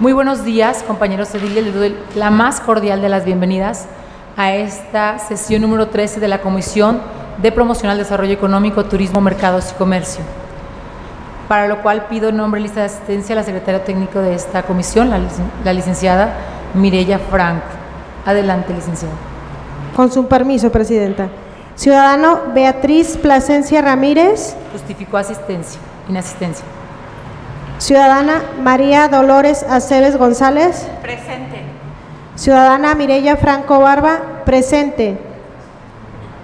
Muy buenos días, compañeros ediles. Les doy la más cordial de las bienvenidas a esta sesión número 13 de la Comisión de Promoción al Desarrollo Económico, Turismo, Mercados y Comercio. Para lo cual pido en nombre y lista de asistencia a la secretaria técnico de esta comisión, la, la licenciada Mireya Franco. Adelante, licenciada. Con su permiso, Presidenta. Ciudadano Beatriz Plasencia Ramírez. Justificó asistencia, inasistencia. Ciudadana María Dolores Aceves González. Presente. Ciudadana Mireya Franco Barba. Presente.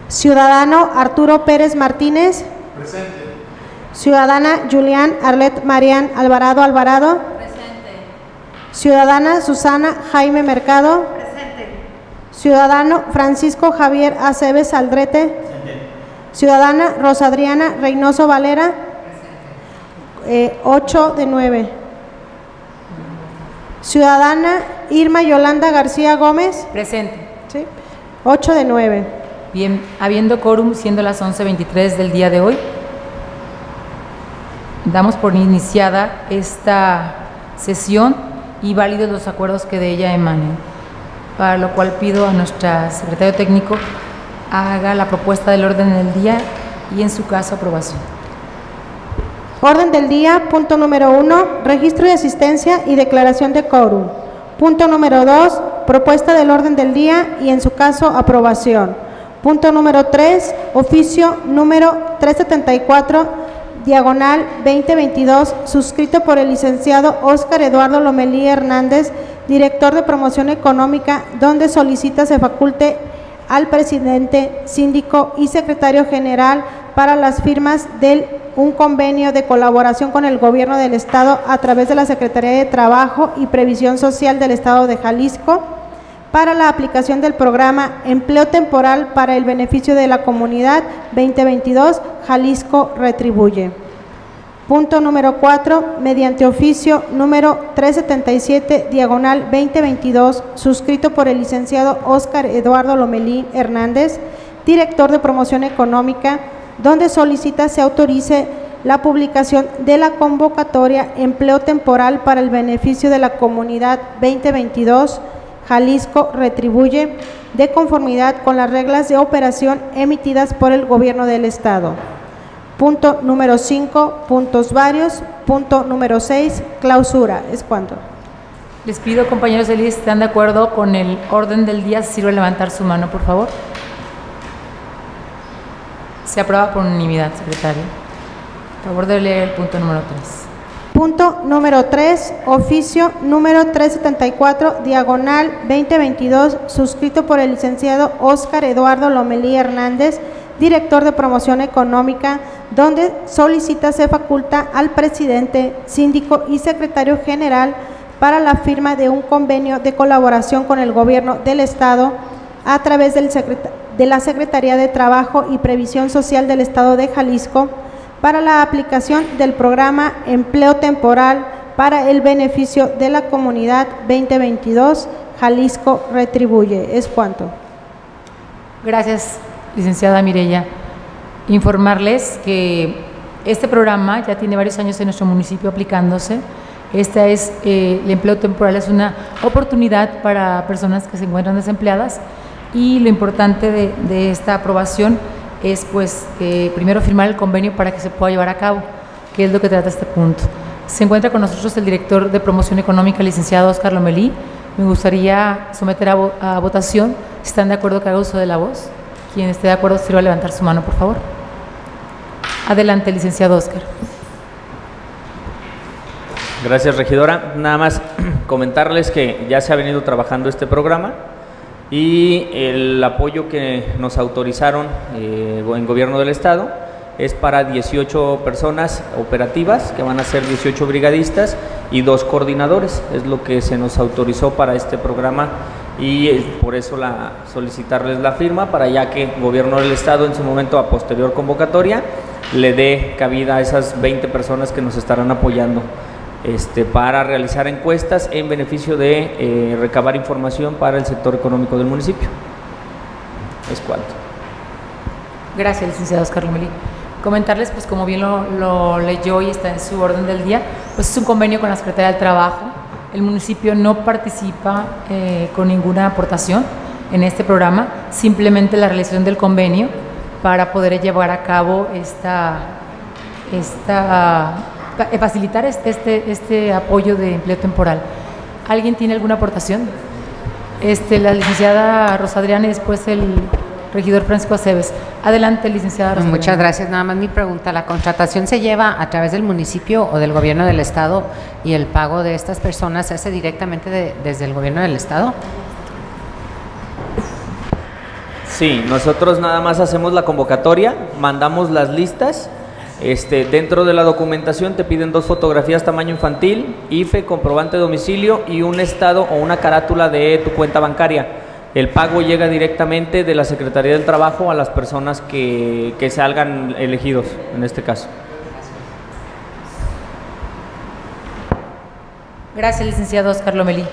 Ciudadano Arturo Pérez Martínez. Presente. Ciudadana Julián Arlet Marián Alvarado Alvarado. Presente. Ciudadana Susana Jaime Mercado. Presente. Ciudadano Francisco Javier Aceves Aldrete. Ciudadana Rosadriana Reynoso Valera. Eh, 8 de 9. Ciudadana Irma Yolanda García Gómez. Presente. ¿sí? 8 de 9. Bien, habiendo quórum, siendo las 11.23 del día de hoy, damos por iniciada esta sesión y válidos los acuerdos que de ella emanen, para lo cual pido a nuestra secretario técnico haga la propuesta del orden del día y en su caso aprobación. Orden del día, punto número 1, registro de asistencia y declaración de quórum. Punto número 2, propuesta del orden del día y en su caso aprobación. Punto número 3, oficio número 374, diagonal 2022, suscrito por el licenciado Óscar Eduardo Lomelí Hernández, director de promoción económica, donde solicita se faculte al presidente, síndico y secretario general para las firmas del un convenio de colaboración con el gobierno del estado a través de la Secretaría de Trabajo y Previsión Social del estado de Jalisco para la aplicación del programa Empleo Temporal para el Beneficio de la Comunidad 2022 Jalisco Retribuye. Punto número 4, mediante oficio número 377, diagonal 2022, suscrito por el licenciado Óscar Eduardo Lomelí Hernández, director de promoción económica, donde solicita se autorice la publicación de la convocatoria Empleo Temporal para el Beneficio de la Comunidad 2022 Jalisco Retribuye, de conformidad con las reglas de operación emitidas por el Gobierno del Estado. Punto número 5, puntos varios. Punto número 6, clausura. ¿Es cuánto? Les pido, compañeros del IES, ¿están de acuerdo con el orden del día? Sirve levantar su mano, por favor. Se aprueba por unanimidad, secretario. Por favor de leer el punto número 3. Punto número 3, oficio número 374, diagonal 2022, suscrito por el licenciado Óscar Eduardo Lomelí Hernández, director de promoción económica, donde solicita se faculta al presidente, síndico y secretario general para la firma de un convenio de colaboración con el gobierno del estado a través del secreta- de la Secretaría de Trabajo y Previsión Social del estado de Jalisco para la aplicación del programa Empleo Temporal para el beneficio de la comunidad 2022 Jalisco Retribuye. ¿Es cuánto? Gracias, licenciada Mireya. Informarles que este programa ya tiene varios años en nuestro municipio aplicándose. Esta es, eh, el empleo temporal es una oportunidad para personas que se encuentran desempleadas y lo importante de, esta aprobación es pues eh, primero firmar el convenio para que se pueda llevar a cabo, que es lo que trata este punto. Se encuentra con nosotros el director de promoción económica, licenciado Oscar Lomelí. Me gustaría someter a, vo- a votación. Están de acuerdo que haga uso de la voz. Quien esté de acuerdo, sirva a levantar su mano, por favor. Adelante, licenciado Oscar. Gracias, regidora. Nada más comentarles que ya se ha venido trabajando este programa y el apoyo que nos autorizaron eh, en gobierno del estado es para 18 personas operativas, que van a ser 18 brigadistas y dos coordinadores. Es lo que se nos autorizó para este programa y eh, por eso la, solicitarles la firma para ya que gobierno del estado en su momento a posterior convocatoria le dé cabida a esas 20 personas que nos estarán apoyando este, para realizar encuestas en beneficio de eh, recabar información para el sector económico del municipio. Es cuanto. Gracias, licenciado Oscar Lomelí. Comentarles, pues como bien lo, leyó y está en su orden del día, pues es un convenio con la Secretaría del Trabajo El municipio no participa eh, con ninguna aportación en este programa, simplemente la realización del convenio para poder llevar a cabo esta, esta facilitar este, este, este apoyo de empleo temporal. ¿Alguien tiene alguna aportación? Este, la licenciada Rosa Adriana y después el regidor Francisco Aceves. Adelante, licenciada Rosa Muchas gracias. Nada más mi pregunta. ¿La contratación se lleva a través del municipio o del gobierno del Estado y el pago de estas personas se hace directamente de- desde el gobierno del Estado? Sí, nosotros nada más hacemos la convocatoria, mandamos las listas. Este, dentro de la documentación te piden dos fotografías tamaño infantil, IFE, comprobante de domicilio y un estado o una carátula de tu cuenta bancaria. El pago llega directamente de la Secretaría del Trabajo a las personas que, que salgan elegidos, en este caso. Gracias, licenciado Oscar Lomelí.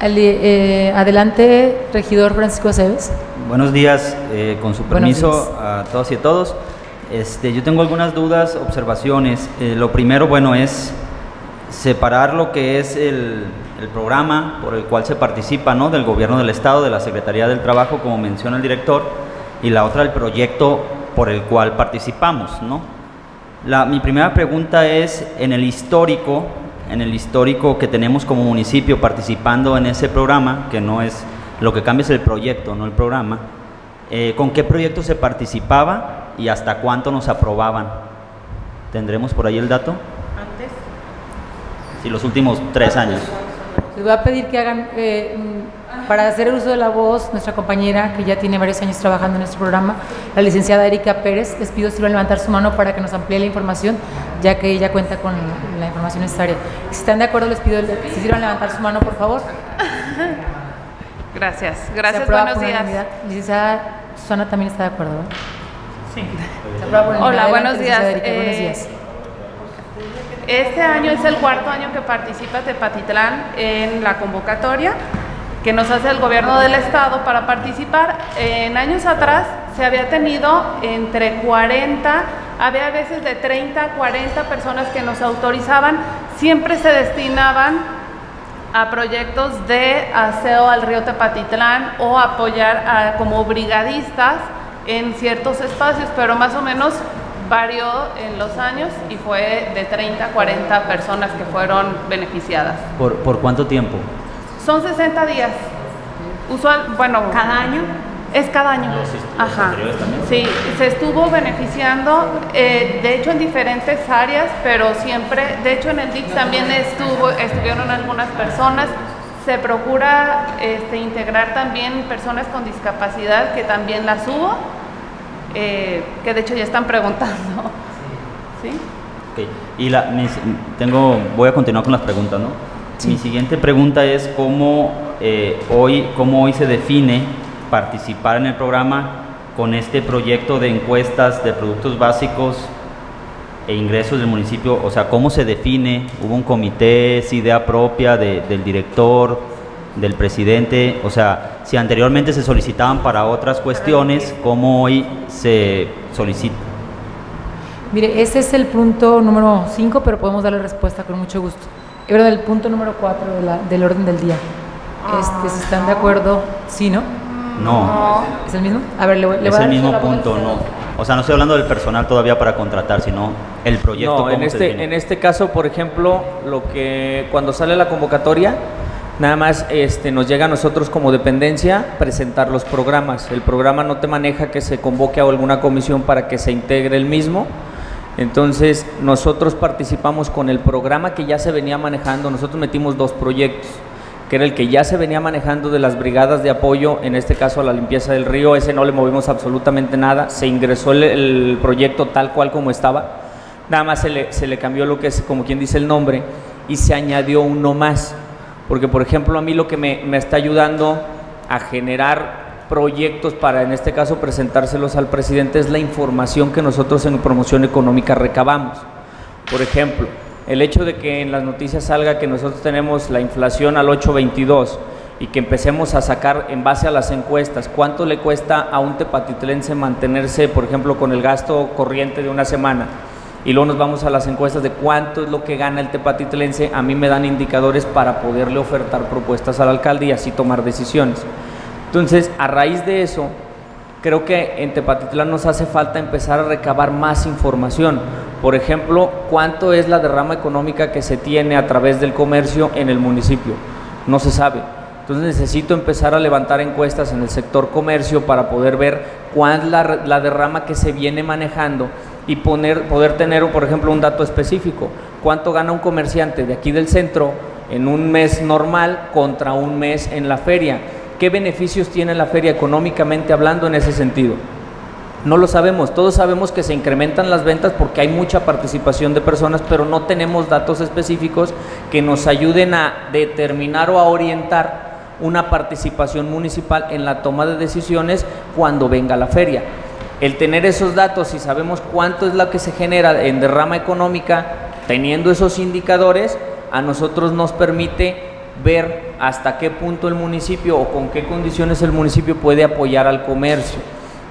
Ali- eh, adelante, regidor Francisco Aceves. Buenos días, eh, con su permiso días. a todas y a todos. Este, yo tengo algunas dudas, observaciones. Eh, lo primero, bueno, es separar lo que es el, programa por el cual se participa, ¿no? Del gobierno del Estado, de la Secretaría del Trabajo, como menciona el director, y la otra, el proyecto por el cual participamos, ¿no? La, mi primera pregunta es, en el histórico, en el histórico que tenemos como municipio participando en ese programa, que no es, lo que cambia es el proyecto, no el programa, eh, ¿con qué proyecto se participaba y hasta cuánto nos aprobaban? ¿Tendremos por ahí el dato? Antes. Sí, los últimos tres años. Les voy a pedir que hagan, eh, mm, para hacer el uso de la voz, nuestra compañera que ya tiene varios años trabajando en este programa, la licenciada Erika Pérez, les pido si van a levantar su mano para que nos amplíe la información, ya que ella cuenta con la información necesaria. Si están de acuerdo, les pido si sirvan levantar su mano, por favor. Gracias, gracias, buenos por días. Licenciada Susana también está de acuerdo. Sí. Hola, buenos días. buenos Eh, días. Este año es el cuarto año que participa Tepatitlán en la convocatoria que nos hace el gobierno del estado para participar. En años atrás se había tenido entre 40, había veces de 30 a 40 personas que nos autorizaban, siempre se destinaban a proyectos de aseo al río Tepatitlán o apoyar a- como brigadistas en ciertos espacios, pero más o menos varió en los años y fue de 30 a 40 personas que fueron beneficiadas. ¿Por, por cuánto tiempo? Son 60 días. Usual, bueno, cada año. Es cada año. Ajá. Sí, se estuvo beneficiando, eh, de hecho en diferentes áreas, pero siempre, de hecho en el DIC también estuvo, estuvieron algunas personas. Se procura este, integrar también personas con discapacidad, que también las hubo, eh, que de hecho ya están preguntando. ¿Sí? Y la, mis- tengo, voy a continuar con las preguntas, ¿no? Mi siguiente pregunta es cómo, eh, hoy, cómo hoy se define participar en el programa con este proyecto de encuestas de productos básicos e ingresos del municipio, o sea, cómo se define, hubo un comité, es idea propia de- del director, del presidente, o sea, si anteriormente se solicitaban para otras cuestiones, ¿cómo hoy se solicita? Mire, ese es el punto número 5, pero podemos darle respuesta con mucho gusto. Era del punto número 4 del orden del día. Este, si están de acuerdo, sí, ¿no? No. ¿Es el mismo? A ver, le voy, le Es voy a el mismo punto, no. O sea, no estoy hablando del personal todavía para contratar, sino el proyecto. No, en este, en este caso, por ejemplo, lo que cuando sale la convocatoria, nada más este, nos llega a nosotros como dependencia presentar los programas. El programa no te maneja que se convoque a alguna comisión para que se integre el mismo. Entonces, nosotros participamos con el programa que ya se venía manejando. Nosotros metimos dos proyectos, que era el que ya se venía manejando de las brigadas de apoyo, en este caso a la limpieza del río. Ese no le movimos absolutamente nada. Se ingresó el, el proyecto tal cual como estaba. Nada más se le, se le cambió lo que es, como quien dice, el nombre y se añadió uno más. Porque, por ejemplo, a mí lo que me, me está ayudando a generar proyectos para, en este caso, presentárselos al presidente es la información que nosotros en promoción económica recabamos. Por ejemplo, el hecho de que en las noticias salga que nosotros tenemos la inflación al 8.22 y que empecemos a sacar en base a las encuestas cuánto le cuesta a un tepatitlense mantenerse, por ejemplo, con el gasto corriente de una semana y luego nos vamos a las encuestas de cuánto es lo que gana el tepatitlense, a mí me dan indicadores para poderle ofertar propuestas al alcalde y así tomar decisiones. Entonces, a raíz de eso, creo que en Tepatitlán nos hace falta empezar a recabar más información. Por ejemplo, cuánto es la derrama económica que se tiene a través del comercio en el municipio. No se sabe. Entonces necesito empezar a levantar encuestas en el sector comercio para poder ver cuál es la, derrama que se viene manejando y poner, poder tener, por ejemplo, un dato específico. ¿Cuánto gana un comerciante de aquí del centro en un mes normal contra un mes en la feria? ¿Qué beneficios tiene la feria económicamente hablando en ese sentido? No lo sabemos, todos sabemos que se incrementan las ventas porque hay mucha participación de personas, pero no tenemos datos específicos que nos ayuden a determinar o a orientar una participación municipal en la toma de decisiones cuando venga la feria. El tener esos datos y sabemos cuánto es lo que se genera en derrama económica, teniendo esos indicadores, a nosotros nos permite ver hasta qué punto el municipio o con qué condiciones el municipio puede apoyar al comercio.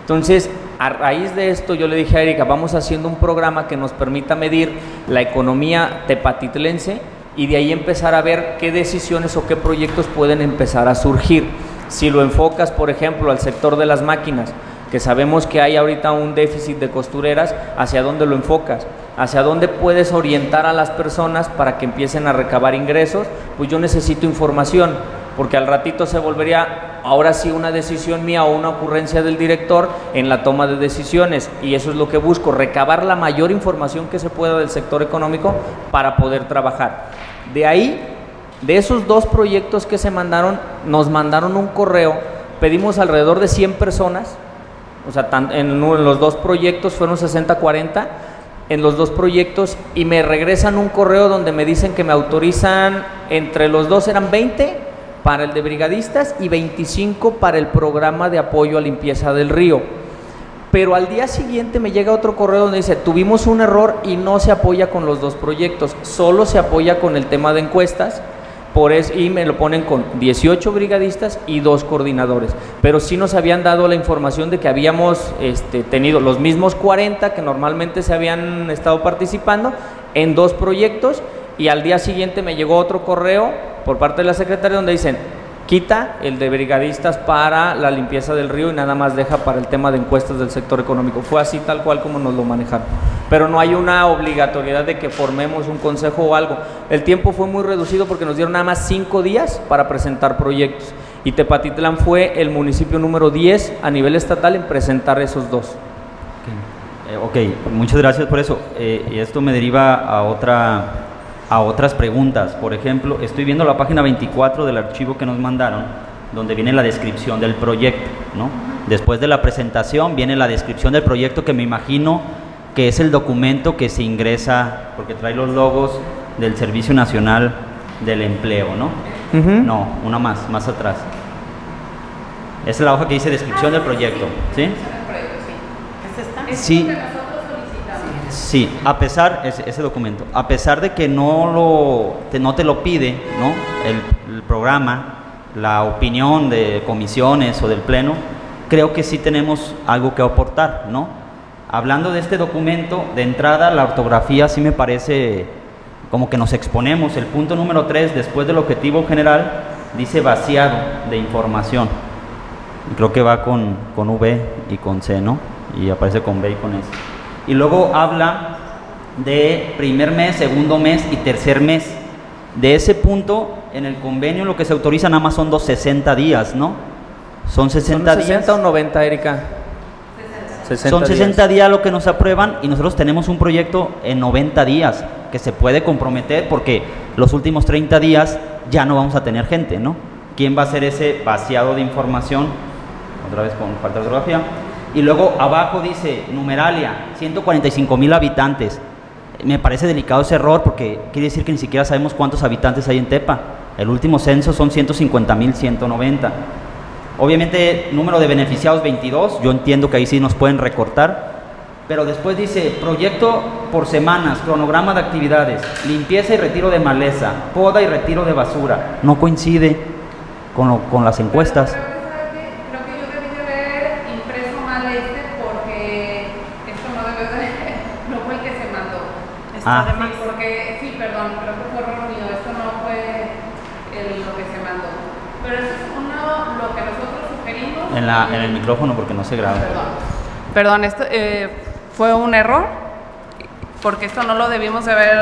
Entonces, a raíz de esto yo le dije a Erika, vamos haciendo un programa que nos permita medir la economía tepatitlense y de ahí empezar a ver qué decisiones o qué proyectos pueden empezar a surgir. Si lo enfocas, por ejemplo, al sector de las máquinas, que sabemos que hay ahorita un déficit de costureras, ¿hacia dónde lo enfocas? ¿Hacia dónde puedes orientar a las personas para que empiecen a recabar ingresos? Pues yo necesito información, porque al ratito se volvería ahora sí una decisión mía o una ocurrencia del director en la toma de decisiones y eso es lo que busco, recabar la mayor información que se pueda del sector económico para poder trabajar. De ahí, de esos dos proyectos que se mandaron, nos mandaron un correo, pedimos alrededor de 100 personas, o sea, en los dos proyectos fueron 60-40, en los dos proyectos y me regresan un correo donde me dicen que me autorizan, entre los dos eran 20 para el de brigadistas y 25 para el programa de apoyo a limpieza del río. Pero al día siguiente me llega otro correo donde dice, tuvimos un error y no se apoya con los dos proyectos, solo se apoya con el tema de encuestas, por eso, y me lo ponen con 18 brigadistas y dos coordinadores. Pero sí nos habían dado la información de que habíamos este, tenido los mismos 40 que normalmente se habían estado participando en dos proyectos y al día siguiente me llegó otro correo por parte de la secretaria donde dicen, quita el de brigadistas para la limpieza del río y nada más deja para el tema de encuestas del sector económico. Fue así tal cual como nos lo manejaron. Pero no hay una obligatoriedad de que formemos un consejo o algo. El tiempo fue muy reducido porque nos dieron nada más cinco días para presentar proyectos. Y Tepatitlán fue el municipio número 10 a nivel estatal en presentar esos dos. Ok, eh, muchas gracias por eso. Eh, esto me deriva a otra a otras preguntas. Por ejemplo, estoy viendo la página 24 del archivo que nos mandaron, donde viene la descripción del proyecto. ¿no? Después de la presentación viene la descripción del proyecto que me imagino que es el documento que se ingresa, porque trae los logos del Servicio Nacional del Empleo, ¿no? No, una más, más atrás. Esa es la hoja que dice descripción del proyecto, ¿sí? Sí. Sí, a pesar, ese, ese, documento, a pesar de que no, lo, te, no te lo pide ¿no? El, el, programa, la opinión de comisiones o del pleno, creo que sí tenemos algo que aportar, ¿no? Hablando de este documento, de entrada la ortografía sí me parece como que nos exponemos. El punto número 3, después del objetivo general, dice vaciado de información. Creo que va con, con V y con C, ¿no? Y aparece con B y con S. Y luego habla de primer mes, segundo mes y tercer mes. De ese punto, en el convenio lo que se autoriza nada más son dos 60 días, ¿no? Son 60 ¿Son 60 días. o 90, Erika? 60 son 60 días. días lo que nos aprueban y nosotros tenemos un proyecto en 90 días que se puede comprometer porque los últimos 30 días ya no vamos a tener gente, ¿no? ¿Quién va a hacer ese vaciado de información? Otra vez con falta de ortografía. Y luego abajo dice, numeralia, 145 mil habitantes. Me parece delicado ese error porque quiere decir que ni siquiera sabemos cuántos habitantes hay en Tepa. El último censo son 150 mil 190. Obviamente, número de beneficiados 22, yo entiendo que ahí sí nos pueden recortar. Pero después dice, proyecto por semanas, cronograma de actividades, limpieza y retiro de maleza, poda y retiro de basura. No coincide con, lo, con las encuestas. Ah. Sí, porque, sí, perdón, creo que fue error mío, esto no fue el- lo que se mandó. Pero eso es uno, lo que nosotros sugerimos. En, la, en el micrófono porque no se graba. Perdón, esto eh, fue un error, porque esto no lo debimos de haber,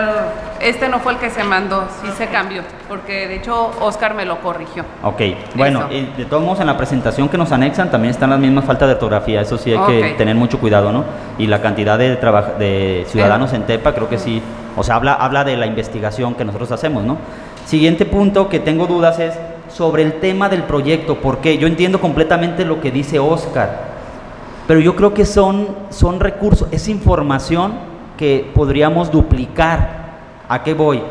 este no fue el que se mandó, sí se cambió, porque de hecho Oscar me lo corrigió. Ok, bueno, y de todos modos en la presentación que nos anexan también están las mismas faltas de ortografía, eso sí hay que Ok. tener mucho cuidado, ¿no? Y la cantidad de, de ciudadanos en TEPA creo que sí, o sea, habla, habla de la investigación que nosotros hacemos, ¿no? Siguiente punto que tengo dudas es sobre el tema del proyecto, porque yo entiendo completamente lo que dice Oscar, pero yo creo que son, son recursos, es información que podríamos duplicar. ¿A qué voy?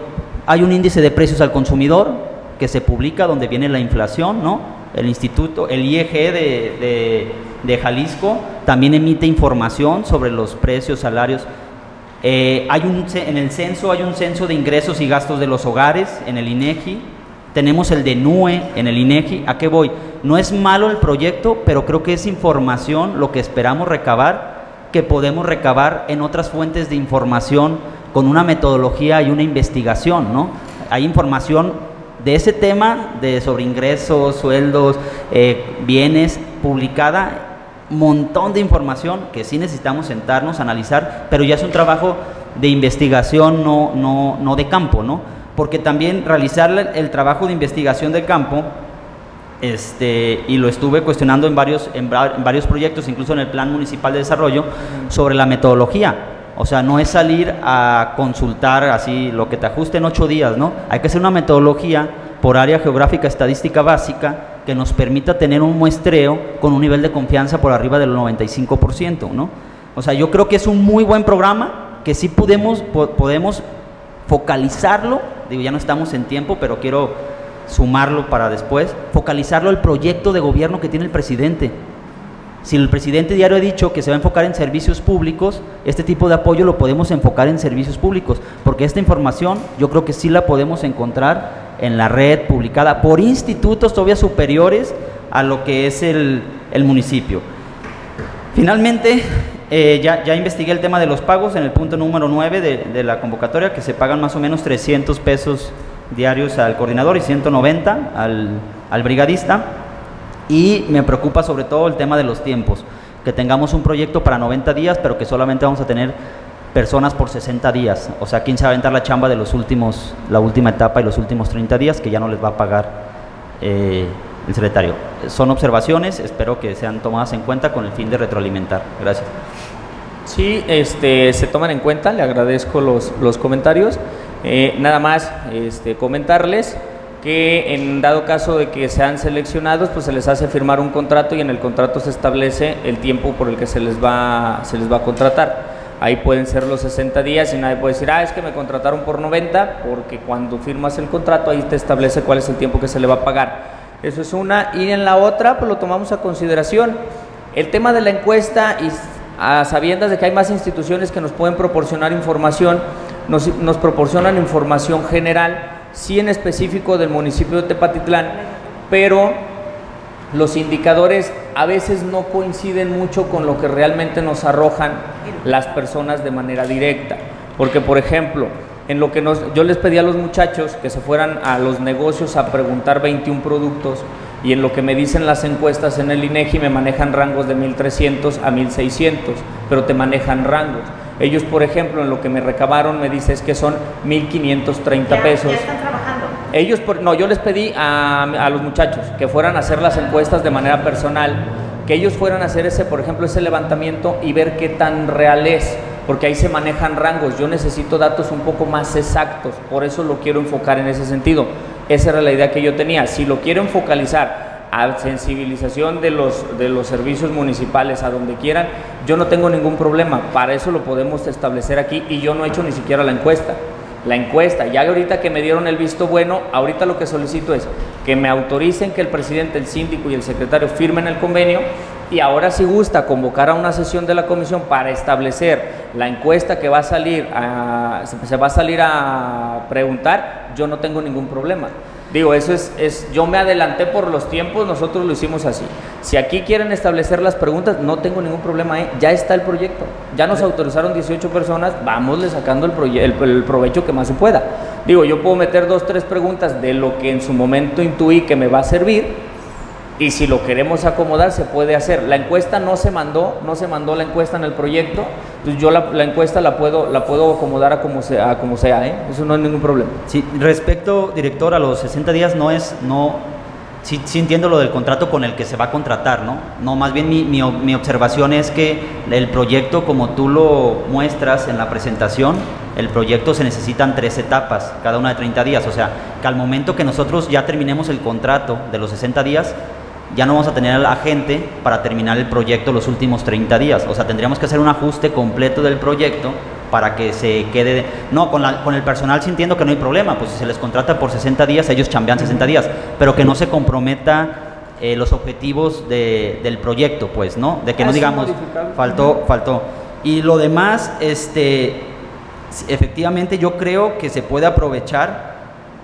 Hay un índice de precios al consumidor que se publica donde viene la inflación, ¿no? El instituto, el IEG de, de- de Jalisco también emite información sobre los precios, salarios. Eh, hay un, en el censo hay un censo de ingresos y gastos de los hogares en el INEGI. Tenemos el de NUE en el INEGI. ¿A qué voy? No es malo el proyecto, pero creo que es información lo que esperamos recabar, que podemos recabar en otras fuentes de información con una metodología y una investigación, ¿no? Hay información de ese tema, de sobre ingresos, sueldos, eh, bienes, publicada montón de información que sí necesitamos sentarnos, analizar, pero ya es un trabajo de investigación, no, no, no de campo, ¿no? Porque también realizar el, trabajo de investigación de campo, este, y lo estuve cuestionando en varios, en, va- en varios proyectos, incluso en el Plan Municipal de Desarrollo, sobre la metodología. O sea, no es salir a consultar así lo que te ajuste en ocho días, ¿no? Hay que hacer una metodología por área geográfica estadística básica que nos permita tener un muestreo con un nivel de confianza por arriba del 95%, ¿no? O sea, yo creo que es un muy buen programa que sí podemos, po- podemos focalizarlo, digo, ya no estamos en tiempo, pero quiero sumarlo para después, focalizarlo al proyecto de gobierno que tiene el presidente. Si el presidente diario ha dicho que se va a enfocar en servicios públicos, este tipo de apoyo lo podemos enfocar en servicios públicos, porque esta información yo creo que sí la podemos encontrar en la red publicada por institutos todavía superiores a lo que es el, el municipio. Finalmente, eh, ya, ya investigué el tema de los pagos en el punto número 9 de, la convocatoria, que se pagan más o menos 300 pesos diarios al coordinador y 190 al, al brigadista. Y me preocupa sobre todo el tema de los tiempos, que tengamos un proyecto para 90 días, pero que solamente vamos a tener personas por 60 días. O sea, ¿quién se va a aventar la chamba de los últimos, la última etapa y los últimos 30 días que ya no les va a pagar eh, el secretario? Son observaciones, espero que sean tomadas en cuenta con el fin de retroalimentar. Gracias. Sí, este, se toman en cuenta, le agradezco los, los comentarios. Eh, nada más este, comentarles que en dado caso de que sean seleccionados, pues se les hace firmar un contrato y en el contrato se establece el tiempo por el que se les va, se les va a contratar. Ahí pueden ser los 60 días y nadie puede decir, ah, es que me contrataron por 90, porque cuando firmas el contrato ahí te establece cuál es el tiempo que se le va a pagar. Eso es una. Y en la otra, pues lo tomamos a consideración. El tema de la encuesta y a sabiendas de que hay más instituciones que nos pueden proporcionar información, nos, proporcionan información general, sí en específico del municipio de Tepatitlán, pero los indicadores a veces no coinciden mucho con lo que realmente nos arrojan las personas de manera directa. Porque, por ejemplo, en lo que nos, yo les pedí a los muchachos que se fueran a los negocios a preguntar 21 productos y en lo que me dicen las encuestas en el INEGI me manejan rangos de 1300 a 1600, pero te manejan rangos. Ellos, por ejemplo, en lo que me recabaron me dice es que son 1530 pesos. Ellos, por- no, yo les pedí a, a los muchachos que fueran a hacer las encuestas de manera personal, que ellos fueran a hacer ese, por ejemplo, ese levantamiento y ver qué tan real es, porque ahí se manejan rangos. Yo necesito datos un poco más exactos, por eso lo quiero enfocar en ese sentido. Esa era la idea que yo tenía. Si lo quiero focalizar a sensibilización de los, de los servicios municipales a donde quieran, yo no tengo ningún problema. Para eso lo podemos establecer aquí y yo no he hecho ni siquiera la encuesta la encuesta. Ya ahorita que me dieron el visto bueno, ahorita lo que solicito es que me autoricen que el presidente, el síndico y el secretario firmen el convenio y ahora si gusta convocar a una sesión de la comisión para establecer la encuesta que va a salir se va a salir a preguntar, yo no tengo ningún problema. Digo, eso es, es, yo me adelanté por los tiempos, nosotros lo hicimos así. Si aquí quieren establecer las preguntas, no tengo ningún problema, ¿eh? ya está el proyecto. Ya nos autorizaron 18 personas, vámosle sacando el, el, el provecho que más se pueda. Digo, yo puedo meter dos, tres preguntas de lo que en su momento intuí que me va a servir y si lo queremos acomodar se puede hacer. La encuesta no se mandó, no se mandó la encuesta en el proyecto, entonces yo la, la encuesta la puedo, la puedo acomodar a como sea, a como sea ¿eh? eso no es ningún problema. Sí, respecto, director, a los 60 días no es, no, sí, sí entiendo lo del contrato con el que se va a contratar, ¿no? No, más bien mi, mi, mi observación es que el proyecto, como tú lo muestras en la presentación, el proyecto se necesitan tres etapas, cada una de 30 días, o sea, que al momento que nosotros ya terminemos el contrato de los 60 días, ya no vamos a tener a la gente para terminar el proyecto los últimos 30 días. O sea, tendríamos que hacer un ajuste completo del proyecto para que se quede... No, con, la- con el personal sí entiendo que no hay problema, pues si se les contrata por 60 días, ellos chambean 60 días, pero que no se comprometa eh, los objetivos de- del proyecto, pues, ¿no? De que no Ah, digamos, faltó, faltó. Y lo demás, este, efectivamente yo creo que se puede aprovechar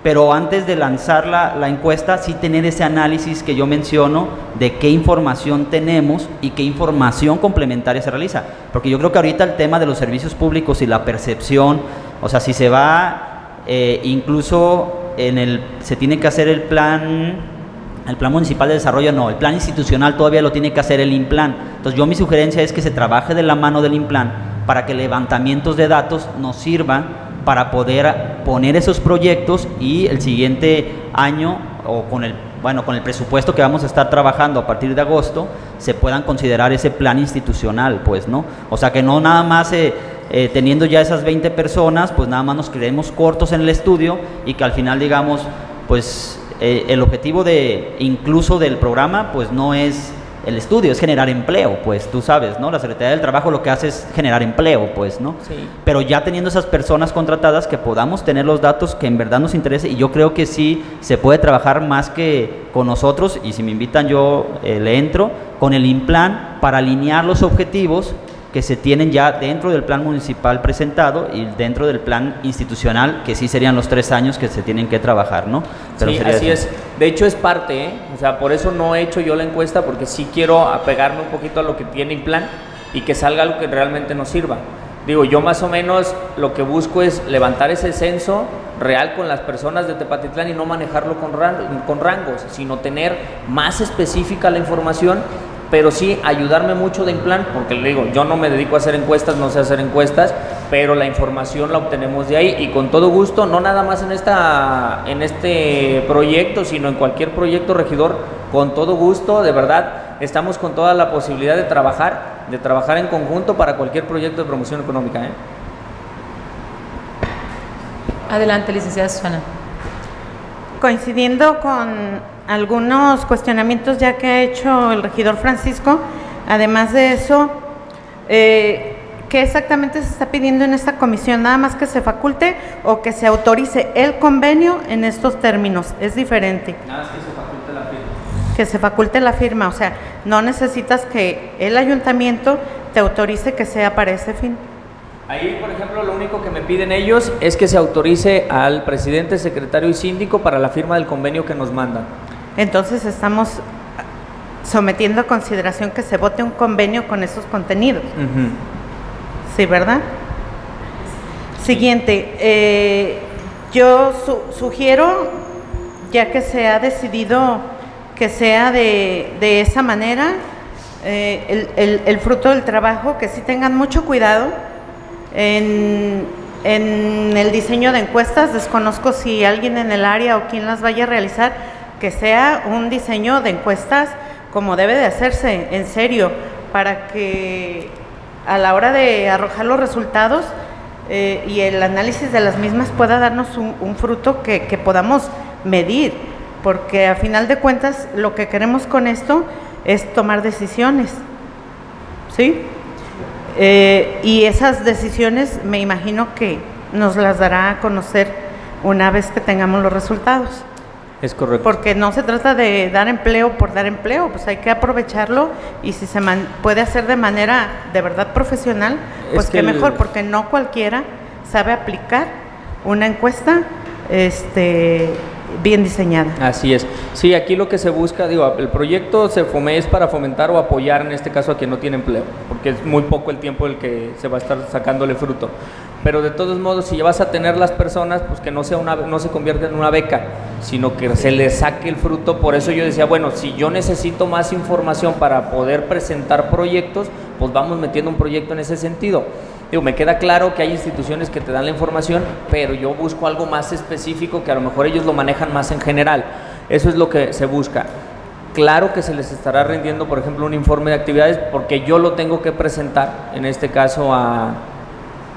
pero antes de lanzar la, la encuesta, sí tener ese análisis que yo menciono de qué información tenemos y qué información complementaria se realiza. Porque yo creo que ahorita el tema de los servicios públicos y la percepción, o sea, si se va, eh, incluso en el, se tiene que hacer el plan, el plan municipal de desarrollo, no, el plan institucional todavía lo tiene que hacer el INPLAN. Entonces yo mi sugerencia es que se trabaje de la mano del INPLAN para que levantamientos de datos nos sirvan para poder poner esos proyectos y el siguiente año o con el bueno con el presupuesto que vamos a estar trabajando a partir de agosto se puedan considerar ese plan institucional pues no o sea que no nada más eh, eh, teniendo ya esas 20 personas pues nada más nos quedemos cortos en el estudio y que al final digamos pues eh, el objetivo de incluso del programa pues no es el estudio, es generar empleo, pues tú sabes, ¿no? La Secretaría del Trabajo lo que hace es generar empleo, pues, ¿no? Sí. Pero ya teniendo esas personas contratadas que podamos tener los datos que en verdad nos interese y yo creo que sí se puede trabajar más que con nosotros y si me invitan yo eh, le entro con el INPLAN para alinear los objetivos que se tienen ya dentro del plan municipal presentado y dentro del plan institucional, que sí serían los tres años que se tienen que trabajar, ¿no? sí, sería así eso. es. De hecho es parte, ¿eh? O sea, por eso no he hecho yo la encuesta porque sí quiero apegarme un poquito a lo que tiene plan y que salga algo que realmente nos sirva. Digo, yo más o menos lo que busco es levantar ese censo real con las personas de Tepatitlán y no manejarlo con, ran- con rangos, sino tener más específica la información, pero sí ayudarme mucho de Implan, porque le digo, yo no me dedico a hacer encuestas, no sé hacer encuestas, pero la información la obtenemos de ahí y con todo gusto, no nada más en, esta, en este proyecto, sino en cualquier proyecto regidor, con todo gusto, de verdad, estamos con toda la posibilidad de trabajar, de trabajar en conjunto para cualquier proyecto de promoción económica. ¿eh? Adelante, licenciada Susana. Coincidiendo con algunos cuestionamientos ya que ha hecho el regidor Francisco, además de eso, eh, ¿qué exactamente se está pidiendo en esta comisión? ¿Nada más que se faculte o que se autorice el convenio en estos términos? Es diferente. Nada más que se faculte la firma. Que se faculte la firma, o sea, no necesitas que el ayuntamiento te autorice que sea para ese fin. Ahí, por ejemplo, lo único que me piden ellos es que se autorice al presidente, secretario y síndico para la firma del convenio que nos mandan. Entonces estamos sometiendo a consideración que se vote un convenio con esos contenidos. Sí, ¿verdad? Siguiente, eh, yo su- sugiero, ya que se ha decidido que sea de, de esa manera, eh, el, el- el fruto del trabajo, que sí tengan mucho cuidado en, en el diseño de encuestas. Desconozco si alguien en el área o quien las vaya a realizar, que sea un diseño de encuestas como debe de hacerse, en serio, para que a la hora de arrojar los resultados eh, y el análisis de las mismas pueda darnos un, fruto que, que podamos medir, porque a final de cuentas lo que queremos con esto es tomar decisiones, ¿sí? Eh, y esas decisiones me imagino que nos las dará a conocer una vez que tengamos los resultados. Es correcto. Porque no se trata de dar empleo por dar empleo, pues hay que aprovecharlo y si se man- puede hacer de manera de verdad profesional, pues Es qué que el- mejor, porque no cualquiera sabe aplicar una encuesta este, bien diseñada. Así es. Sí, aquí lo que se busca, digo, el proyecto se fome es para fomentar o apoyar en este caso a quien no tiene empleo, porque es muy poco el tiempo el que se va a estar sacándole fruto. Pero de todos modos, si vas a tener las personas, pues que no sea una no se convierta en una beca, sino que se les saque el fruto. Por eso yo decía, bueno, si yo necesito más información para poder presentar proyectos, pues vamos metiendo un proyecto en ese sentido. Digo, me queda claro que hay instituciones que te dan la información, pero yo busco algo más específico que a lo mejor ellos lo manejan más en general. Eso es lo que se busca. Claro que se les estará rindiendo, por ejemplo, un informe de actividades porque yo lo tengo que presentar, en este caso a,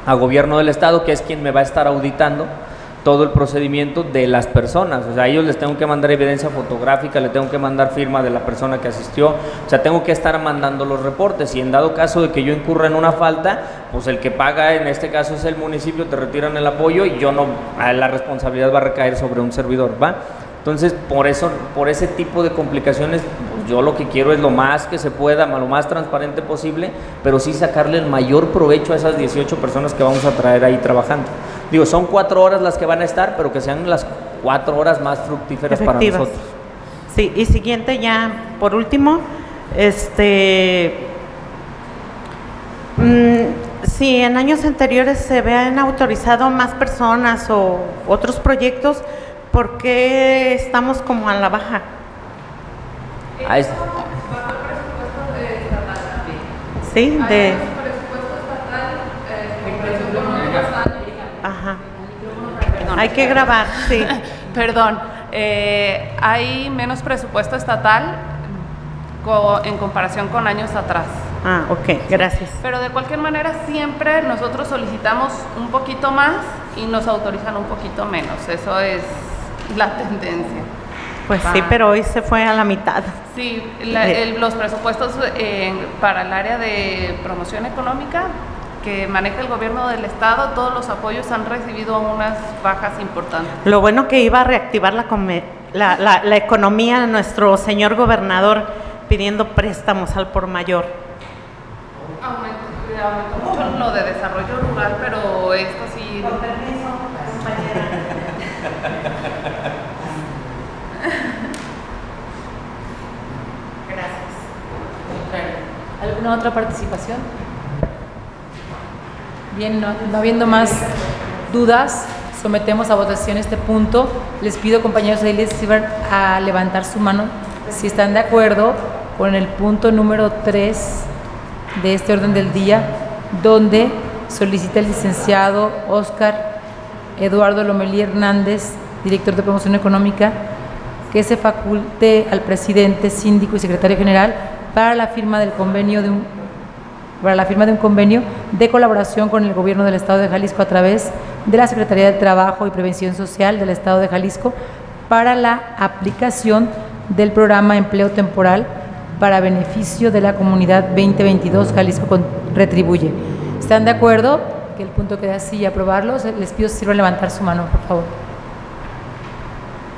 a gobierno del estado, que es quien me va a estar auditando todo el procedimiento de las personas. O sea, a ellos les tengo que mandar evidencia fotográfica, le tengo que mandar firma de la persona que asistió. O sea, tengo que estar mandando los reportes. Y en dado caso de que yo incurra en una falta, pues el que paga en este caso es el municipio, te retiran el apoyo y yo no, la responsabilidad va a recaer sobre un servidor, ¿va? Entonces, por eso, por ese tipo de complicaciones, yo lo que quiero es lo más que se pueda, lo más transparente posible, pero sí sacarle el mayor provecho a esas 18 personas que vamos a traer ahí trabajando. Digo, son cuatro horas las que van a estar, pero que sean las cuatro horas más fructíferas para nosotros. Sí, y siguiente ya, por último, este, mm, si en años anteriores se habían autorizado más personas o otros proyectos, ¿por qué estamos como a la baja? Ah, es- Sí, de... Ajá. Hay que grabar, sí. Perdón, eh, hay menos presupuesto estatal co- en comparación con años atrás. Ah, ok, gracias. Pero de cualquier manera siempre nosotros solicitamos un poquito más y nos autorizan un poquito menos. Eso es la tendencia. Pues sí, pero hoy se fue a la mitad. Sí, la- Eh. el- los presupuestos eh, para el área de promoción económica que maneja el gobierno del estado, todos los apoyos han recibido unas bajas importantes. Lo bueno que iba a reactivar la, la, la- la economía nuestro señor gobernador pidiendo préstamos al por mayor. Aumentó, aumentó mucho lo de desarrollo rural, pero esto sí. ¿Alguna otra participación? Bien, no, habiendo más dudas, sometemos a votación este punto. Les pido, compañeros de Ciber, a levantar su mano si están de acuerdo con el punto número 3 de este orden del día, donde solicita el licenciado Oscar Eduardo Lomelí Hernández, director de promoción económica, que se faculte al presidente, síndico y secretario general para la firma del convenio de un para la firma de un convenio de colaboración con el gobierno del estado de Jalisco a través de la Secretaría del Trabajo y Prevención Social del estado de Jalisco para la aplicación del programa Empleo Temporal para beneficio de la comunidad 2022 Jalisco Retribuye. ¿Están de acuerdo que el punto quede así y aprobarlo? Les pido si sirvan levantar su mano, por favor.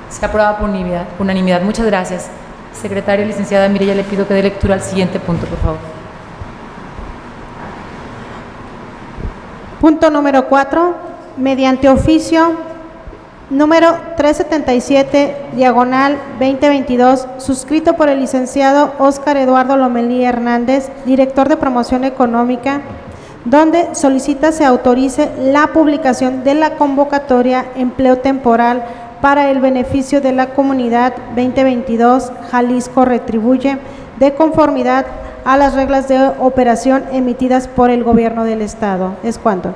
Se aprueba por unanimidad. Muchas gracias. Secretaria licenciada Mireya, le pido que dé lectura al siguiente punto, por favor. Punto número 4, mediante oficio número 377, diagonal 2022, suscrito por el licenciado Óscar Eduardo Lomelí Hernández, director de promoción económica, donde solicita se autorice la publicación de la convocatoria empleo temporal para el beneficio de la comunidad 2022 Jalisco Retribuye de conformidad a las reglas de operación emitidas por el gobierno del estado. ¿Es cuánto?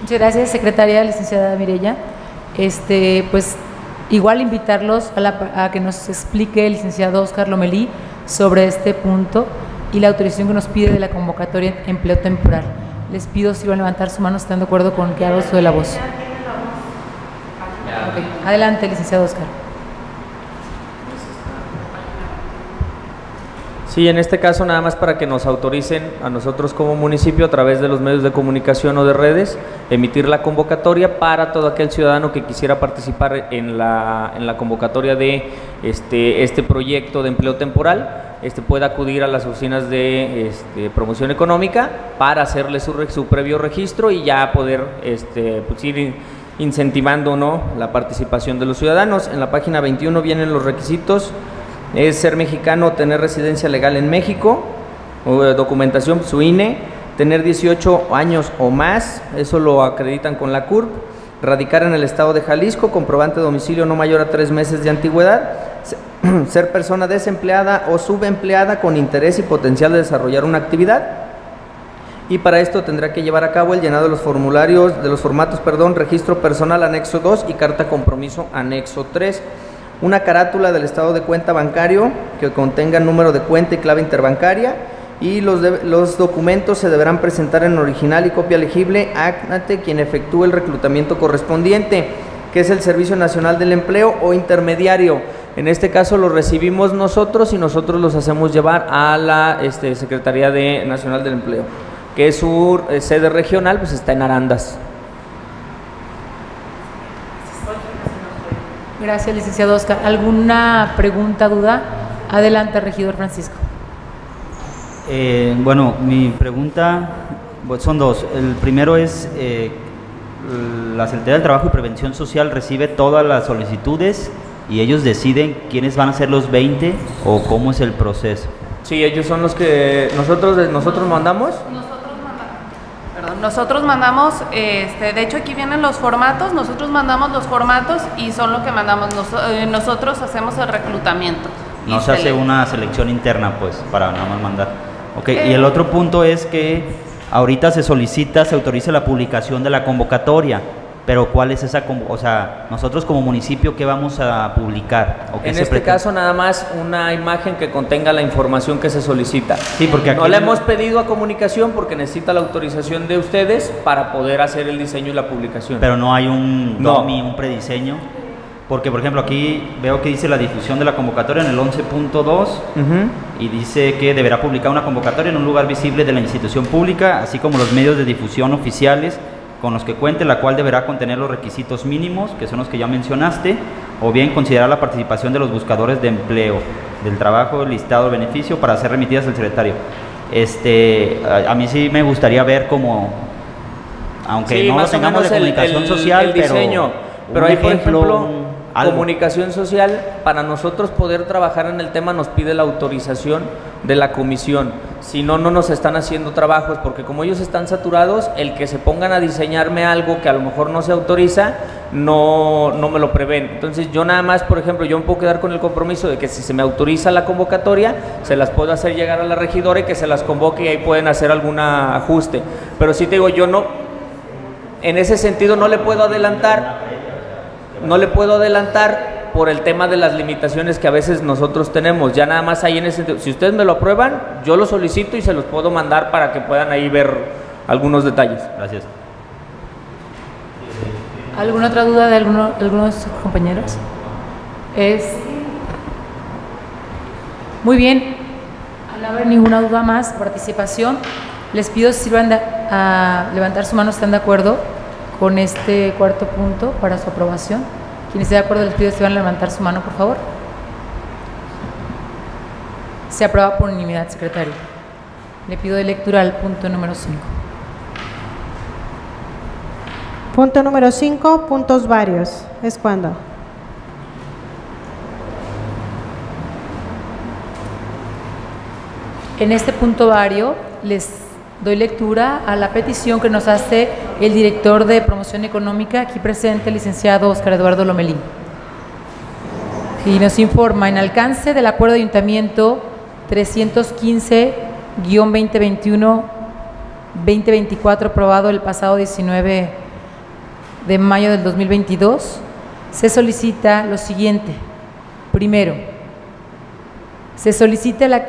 Muchas gracias, secretaria licenciada Mireya. Este, pues igual invitarlos a, que nos explique el licenciado Oscar Lomelí sobre este punto y la autorización que nos pide de la convocatoria empleo temporal. Les pido si van a levantar su mano, están de acuerdo con que haga uso de la voz. Adelante, licenciado Oscar. Sí, en este caso nada más para que nos autoricen a nosotros como municipio a través de los medios de comunicación o de redes emitir la convocatoria para todo aquel ciudadano que quisiera participar en la, en la convocatoria de este, este proyecto de empleo temporal. Este puede acudir a las oficinas de este, promoción económica para hacerle su, su previo registro y ya poder este, pues, ir incentivando ¿no? la participación de los ciudadanos. En la página 21 vienen los requisitos, es ser mexicano, tener residencia legal en México, o, eh, documentación, su INE, tener 18 años o más, eso lo acreditan con la CURP, radicar en el estado de Jalisco, comprobante de domicilio no mayor a tres meses de antigüedad, se- ser persona desempleada o subempleada con interés y potencial de desarrollar una actividad, y para esto tendrá que llevar a cabo el llenado de los formularios, de los formatos, perdón, registro personal anexo 2 y carta compromiso anexo 3. Una carátula del estado de cuenta bancario que contenga número de cuenta y clave interbancaria y los, los documentos se deberán presentar en original y copia legible ante quien efectúe el reclutamiento correspondiente, que es el Servicio Nacional del Empleo o intermediario. En este caso los recibimos nosotros y nosotros los hacemos llevar a la este, Secretaría de Nacional del Empleo que su eh, sede regional pues está en Arandas. Gracias, licenciado Oscar. ¿Alguna pregunta, duda? Adelante, regidor Francisco. Eh, bueno, mi pregunta pues, son dos. El primero es, eh, la Secretaría del Trabajo y Prevención Social recibe todas las solicitudes y ellos deciden quiénes van a ser los 20 o cómo es el proceso. Sí, ellos son los que nosotros nosotros mandamos. Nosotros mandamos, este, de hecho aquí vienen los formatos, nosotros mandamos los formatos y son lo que mandamos, Nos- eh, nosotros hacemos el reclutamiento. No se hace una selección interna, pues, para nada más mandar. Ok, y Eh. el otro punto es que ahorita se solicita, se autoriza la publicación de la convocatoria, pero ¿cuál es esa? O sea, nosotros como municipio, ¿qué vamos a publicar? ¿O qué En se este pretende? caso nada más una imagen que contenga la información que se solicita. Sí, porque aquí no le hemos pedido a comunicación porque necesita la autorización de ustedes para poder hacer el diseño y la publicación. Pero no hay un No. dummy, un prediseño. Porque, por ejemplo, aquí veo que dice la difusión de la convocatoria en el 11.2 Ujú. y dice que deberá publicar una convocatoria en un lugar visible de la institución pública, así como los medios de difusión oficiales con los que cuente, la cual deberá contener los requisitos mínimos, que son los que ya mencionaste, o bien considerar la participación de los buscadores de empleo, del trabajo, listado beneficio para ser remitidas al secretario. Este, a, a mí sí me gustaría ver como, aunque Sí, no tengamos de el- comunicación el- social, el pero diseño. un Pero ahí, por ejemplo, comunicación social, para nosotros poder trabajar en el tema nos pide la autorización de la comisión. Si no, no nos están haciendo trabajos, porque como ellos están saturados, el que se pongan a diseñarme algo que a lo mejor no se autoriza, no, no me lo prevén. Entonces yo nada más, por ejemplo, yo me puedo quedar con el compromiso de que si se me autoriza la convocatoria, se las puedo hacer llegar a la regidora y que se las convoque y ahí pueden hacer algún ajuste. Pero si te digo, yo no, en ese sentido no le puedo adelantar, no le puedo adelantar por el tema de las limitaciones que a veces nosotros tenemos. Ya nada más ahí en ese sentido. Si ustedes me lo aprueban, yo lo solicito y se los puedo mandar para que puedan ahí ver algunos detalles. Gracias. ¿Alguna otra duda de alguno, algunos compañeros? Es. Muy bien. Al no haber ninguna duda más, participación, les pido si sirvan de- a levantar su mano, ¿están de acuerdo con este cuarto punto para su aprobación? Quien esté de acuerdo, les pido si van a levantar su mano, por favor. Se aprueba por unanimidad, secretario. Le pido de lectura al punto número 5. Punto número 5, puntos varios. ¿Es cuándo? En este punto vario les doy lectura a la petición que nos hace el director de promoción económica, aquí presente, el licenciado Oscar Eduardo Lomelín. Y nos informa, en alcance del acuerdo de ayuntamiento 315-2021-2024 aprobado el pasado 19 de mayo del 2022, se solicita lo siguiente. Primero, se solicita la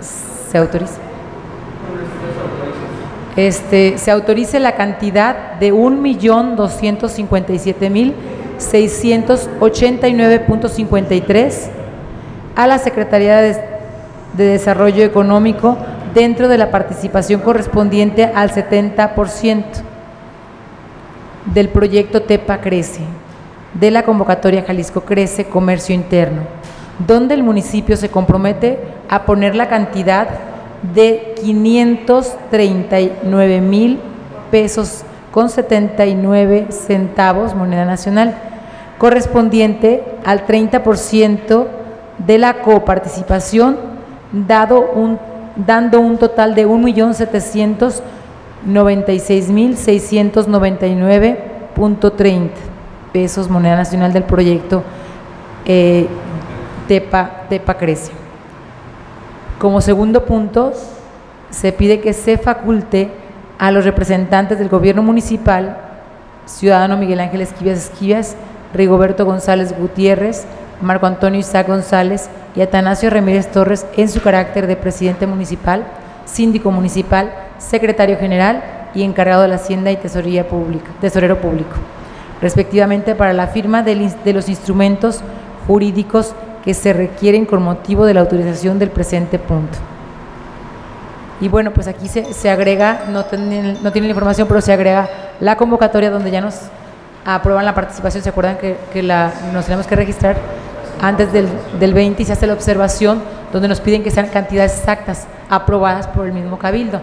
se autoriza. Este, se autorice la cantidad de 1.257.689.53 a la Secretaría de, de Desarrollo Económico dentro de la participación correspondiente al 70% del proyecto TEPA Crece, de la convocatoria Jalisco Crece Comercio Interno, donde el municipio se compromete a poner la cantidad de 539 mil pesos con 79 centavos moneda nacional, correspondiente al 30% de la coparticipación, dado un, dando un total de 1.796.699.30 pesos moneda nacional del proyecto eh, Tepa, Tepa Crece. Como segundo punto, se pide que se faculte a los representantes del gobierno municipal, ciudadano Miguel Ángel Esquivias Esquivias, Rigoberto González Gutiérrez, Marco Antonio Isaac González y Atanasio Ramírez Torres en su carácter de presidente municipal, síndico municipal, secretario general y encargado de la Hacienda y Tesorería Pública, Tesorero Público, respectivamente para la firma de, los instrumentos jurídicos que se requieren con motivo de la autorización del presente punto. Y bueno, pues aquí se, se agrega, no tienen, no tienen la información, pero se agrega la convocatoria donde ya nos aprueban la participación. ¿Se acuerdan que, que la, nos tenemos que registrar antes del, del 20 y se hace la observación donde nos piden que sean cantidades exactas aprobadas por el mismo cabildo?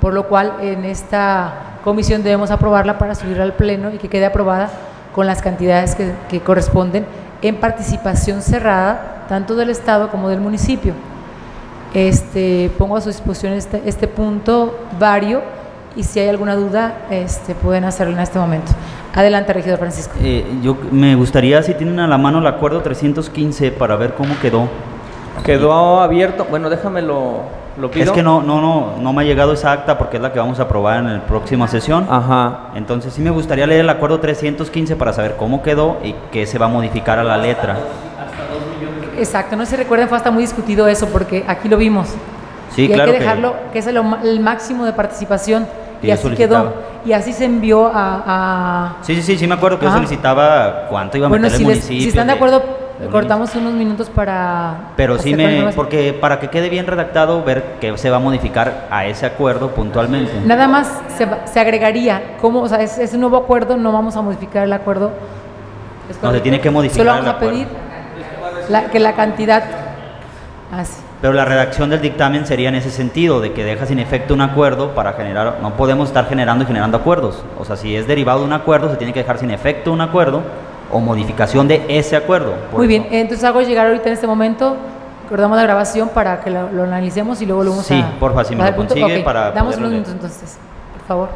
Por lo cual en esta comisión debemos aprobarla para subir al pleno y que quede aprobada con las cantidades que, que corresponden en participación cerrada, tanto del Estado como del municipio. Este, pongo a su disposición este, este punto vario y si hay alguna duda este, pueden hacerlo en este momento. Adelante, regidor Francisco. Eh, yo me gustaría, si tienen a la mano el acuerdo 315, para ver cómo quedó. Quedó abierto, bueno, déjamelo, lo pido. Es que no, no, no, no me ha llegado esa acta porque es la que vamos a aprobar en la próxima sesión. Ajá. Entonces sí me gustaría leer el acuerdo 315 para saber cómo quedó y qué se va a modificar a la letra. Exacto, no se recuerden, fue hasta muy discutido eso porque aquí lo vimos. Sí, y hay claro que que- dejarlo, que, es el, el máximo de participación. Que y yo así solicitaba. quedó. Y así se envió a... a- Sí, sí, sí, sí me acuerdo que yo Ajá. solicitaba cuánto iba a bueno, meter si, el les- municipio. si están de de- acuerdo, cortamos unos minutos para... Pero sí me, porque para que quede bien redactado, ver qué se va a modificar a ese acuerdo puntualmente. Nada más se, se agregaría, como, o sea, es, es un nuevo acuerdo, no vamos a modificar el acuerdo. ¿Es No, se tiene que modificar Solo vamos el a pedir la- que la cantidad... Así. Pero la redacción del dictamen sería en ese sentido, de que deja sin efecto un acuerdo para generar, no podemos estar generando y generando acuerdos. O sea, si es derivado de un acuerdo, se tiene que dejar sin efecto un acuerdo o modificación de ese acuerdo. Muy eso- bien, entonces hago llegar ahorita en este momento, recordamos la grabación para que lo, lo analicemos y luego lo vamos Sí, a... porfa, si me lo consigue Ok, para Damos unos minutos entonces, por favor.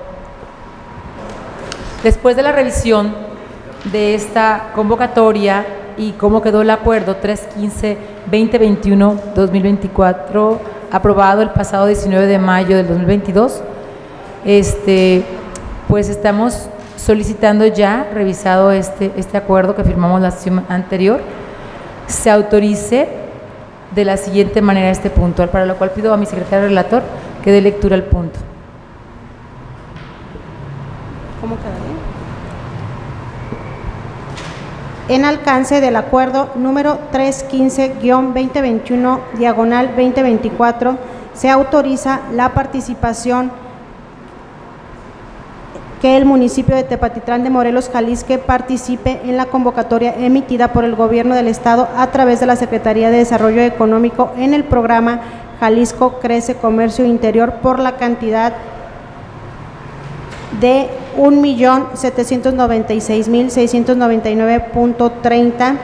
Después de la revisión de esta convocatoria y cómo quedó el acuerdo 315-2021-2024, aprobado el pasado 19 de mayo del 2022, este, pues estamos solicitando ya, revisado este, este acuerdo que firmamos la sesión anterior, se autorice de la siguiente manera este punto, para lo cual pido a mi secretario relator que dé lectura al punto. ¿Cómo quedaría? En alcance del acuerdo número 315-2021, diagonal 2024, se autoriza la participación que el municipio de Tepatitlán de Morelos, Jalisco, participe en la convocatoria emitida por el Gobierno del Estado a través de la Secretaría de Desarrollo Económico en el programa Jalisco Crece Comercio Interior por la cantidad de 1.796.699.30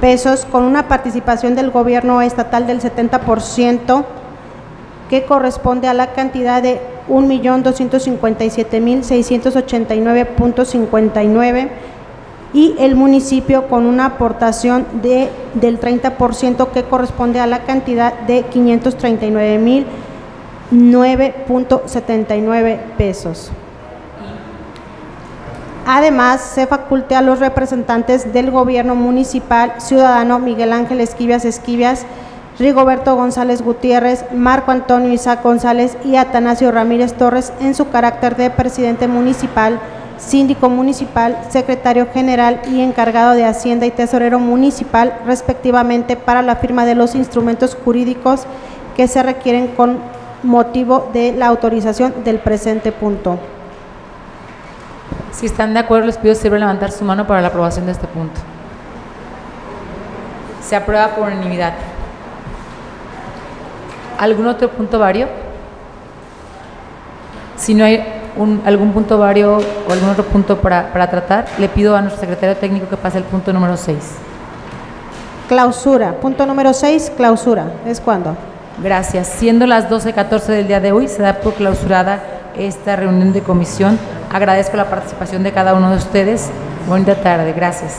pesos con una participación del gobierno estatal del 70% que corresponde a la cantidad de 1.257.689.59 y el municipio con una aportación de, del 30% que corresponde a la cantidad de 539.979 pesos. Además, se faculte a los representantes del gobierno municipal, ciudadano Miguel Ángel Esquivias Esquivias, Rigoberto González Gutiérrez, Marco Antonio Isaac González y Atanasio Ramírez Torres en su carácter de presidente municipal, síndico municipal, secretario general y encargado de Hacienda y tesorero municipal, respectivamente, para la firma de los instrumentos jurídicos que se requieren con motivo de la autorización del presente punto. Si están de acuerdo, les pido siempre levantar su mano para la aprobación de este punto. Se aprueba por unanimidad. ¿Algún otro punto vario? Si no hay un- algún punto vario o algún otro punto para, para tratar, le pido a nuestro secretario técnico que pase el punto número 6. Clausura. Punto número 6, clausura. ¿Es cuándo? Gracias. Siendo las 12.14 del día de hoy, se da por clausurada esta reunión de comisión. Agradezco la participación de cada uno de ustedes. Bonita tarde. Gracias.